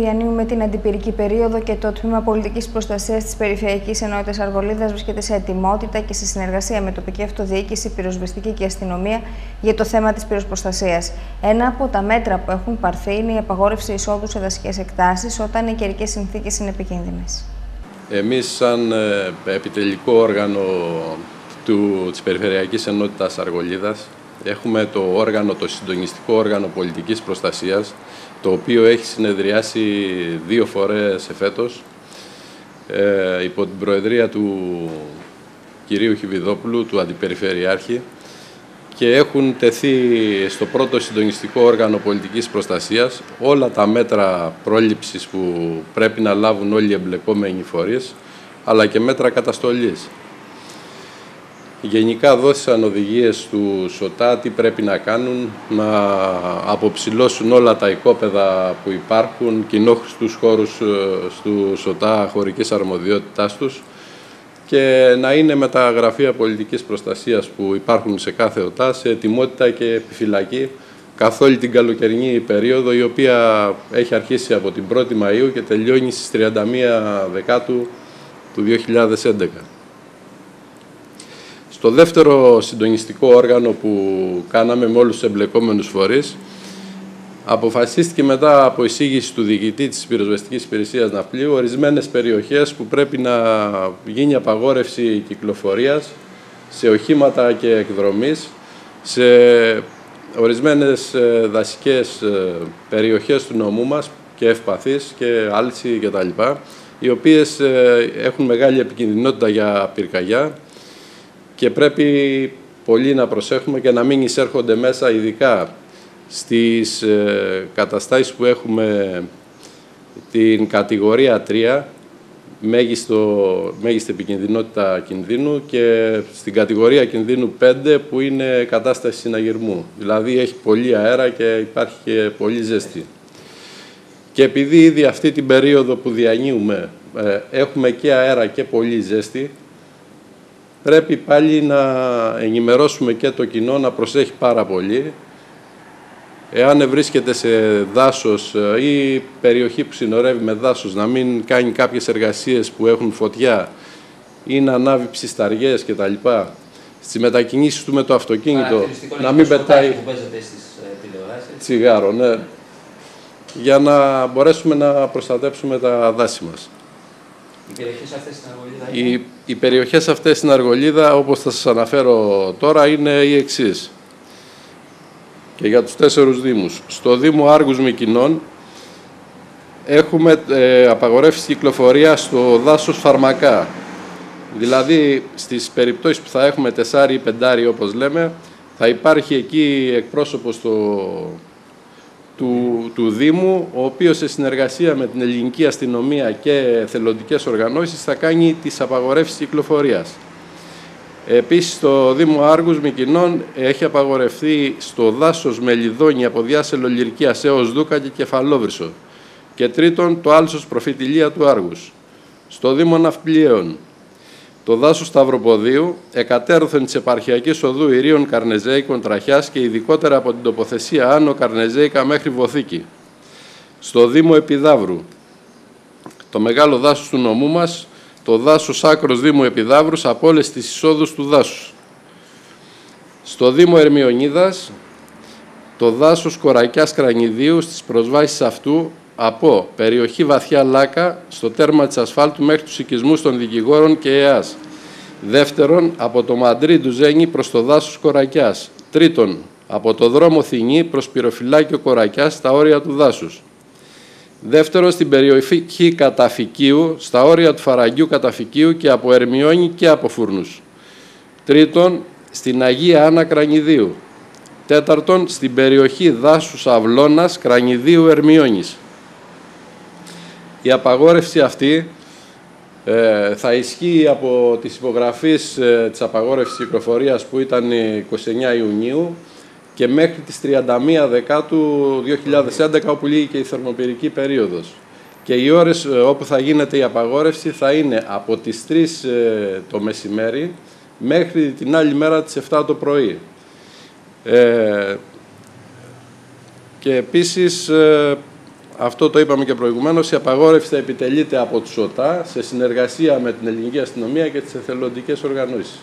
Διανύουμε την αντιπυρική περίοδο και το Τμήμα Πολιτικής Προστασίας της Περιφερειακής Ενότητας Αργολίδας βρίσκεται σε ετοιμότητα και σε συνεργασία με τοπική αυτοδιοίκηση, πυροσβεστική και αστυνομία για το θέμα της πυροσποστασίας. Ένα από τα μέτρα που έχουν πάρθει είναι η απαγόρευση εισόδου σε δασικές εκτάσεις όταν οι καιρικές συνθήκες είναι επικίνδυνες. Εμείς, σαν ε, επιτελικό όργανο του, της Περιφερειακής Ενότητας Αργολίδας, έχουμε το όργανο, το συντονιστικό όργανο πολιτικής προστασίας, το οποίο έχει συνεδριάσει δύο φορές εφέτος ε, υπό την προεδρία του κυρίου Χιβιδόπουλου, του Αντιπεριφερειάρχη και έχουν τεθεί στο πρώτο συντονιστικό όργανο πολιτικής προστασίας όλα τα μέτρα πρόληψης που πρέπει να λάβουν όλοι οι εμπλεκόμενοι φορείς, αλλά και μέτρα καταστολής. Γενικά δόθησαν οδηγίες του ΣΟΤΑ τι πρέπει να κάνουν, να αποψηλώσουν όλα τα οικόπεδα που υπάρχουν, κοινόχρηστους χώρους ε, του ΣΟΤΑ χωρικής αρμοδιότητάς τους και να είναι με τα γραφεία πολιτικής προστασίας που υπάρχουν σε κάθε ΟΤΑ σε ετοιμότητα και επιφυλακή καθ' όλη την καλοκαιρινή περίοδο η οποία έχει αρχίσει από την 1η Μαΐου και τελειώνει στις 31 Δεκάτου του 2011. Στο δεύτερο συντονιστικό όργανο που κάναμε με όλους τους εμπλεκόμενους φορείς, αποφασίστηκε μετά από εισήγηση του διοικητή της πυροσβεστικής υπηρεσίας ναυπλίου ορισμένες περιοχές που πρέπει να γίνει απαγόρευση κυκλοφορίας σε οχήματα και εκδρομής, σε ορισμένες ε, δασικές ε, περιοχές του νομού μας και ευπαθείς και άλυση κτλ. οι οποίες ε, έχουν μεγάλη επικινδυνότητα για πυρκαγιά και πρέπει πολύ να προσέχουμε και να μην εισέρχονται μέσα ειδικά στις ε, καταστάσεις που έχουμε την κατηγορία 3 μέγιστο, μέγιστη επικινδυνότητα κινδύνου και στην κατηγορία κινδύνου 5 που είναι κατάσταση συναγερμού. Δηλαδή έχει πολύ αέρα και υπάρχει και πολύ ζέστη. Και επειδή ήδη αυτή την περίοδο που διανύουμε ε, έχουμε και αέρα και πολύ ζέστη, πρέπει πάλι να ενημερώσουμε και το κοινό να προσέχει πάρα πολύ. Εάν βρίσκεται σε δάσος ε, ή περιοχή που συνορεύει με δάσος, να μην κάνει κάποιες εργασίες που έχουν φωτιά ή να ανάβει ψισταριές κτλ. Στις μετακινήσεις του με το αυτοκίνητο, να μην πετάει που στις ε, τσιγάρο, ναι, για να μπορέσουμε να προστατέψουμε τα δάση μας. Οι περιοχές αυτές στην Αργολίδα οι, οι περιοχές αυτές στην Αργολίδα, όπως θα σας αναφέρω τώρα, είναι οι εξής. Και για τους τέσσερους Δήμους. Στο Δήμο Άργους Μικινών έχουμε ε, απαγορεύσεις κυκλοφορία στο δάσος Φαρμακά. Δηλαδή, στις περιπτώσεις που θα έχουμε τεσσάρι ή πεντάρι, όπως λέμε, θα υπάρχει εκεί εκπρόσωπος στο του, του Δήμου, ο οποίος σε συνεργασία με την ελληνική αστυνομία και θελοντικές οργανώσεις θα κάνει τις απαγορεύσεις κυκλοφορίας. Επίσης, στο Δήμο Άργους Μικινών έχει απαγορευτεί στο δάσος Μελιδόνι από διάσελο Λυρκίας έως Δούκα και Κεφαλόβρυσο. Και τρίτον, το άλσος προφητηλία του Άργους. Στο Δήμο Ναυπλιαίων το δάσος Σταυροποδίου, εκατέρωθεν της επαρχιακής οδού Ηρίων Καρνεζέικων Τραχιάς και ειδικότερα από την τοποθεσία Άνω Καρνεζέικα μέχρι Βοθήκη. Στο Δήμο Επιδαύρου, το μεγάλο δάσος του νομού μας, το δάσος Άκρος Δήμου Επιδαύρους από όλες τις εισόδους του δάσους. Στο Δήμο Ερμιονίδας, το δάσος Κορακιάς Κρανιδίου στις προσβάσεις αυτού από περιοχή βαθιά Λάκα στο τέρμα της ασφάλτου μέχρι τους οικισμούς των δικηγόρων και ΕΑΣ. Δεύτερον, από το Μαντρί του Ζένη προς το δάσος Κορακιάς. Τρίτον, από το δρόμο Θηνή προς πυροφυλάκιο Κορακιάς στα όρια του δάσους. Δεύτερον, στην περιοχή Καταφικίου, στα όρια του Φαραγγιού Καταφικίου και από Ερμιόνι και από Φούρνους. Τρίτον, στην Αγία Άννα Κρανιδίου. Τέταρτον, στην περιοχή δάσους Αυλώνας Κρανιδίου Ερμιόνης. Η απαγόρευση αυτή ε, θα ισχύει από τις υπογραφείς ε, της απαγόρευσης κυκλοφορίας που ήταν 29 Ιουνίου και μέχρι τις 31 Δεκάτου 2011 όπου λύγει και η θερμοπυρική περίοδος. Και οι ώρες ε, όπου θα γίνεται η απαγόρευση θα είναι από τις 3 ε, το μεσημέρι μέχρι την άλλη μέρα τις 7 το πρωί. Ε, και επίσης αυτό το είπαμε και προηγουμένως, η απαγόρευση θα επιτελείται από τους ΟΤΑ σε συνεργασία με την ελληνική αστυνομία και τις εθελοντικές οργανώσεις.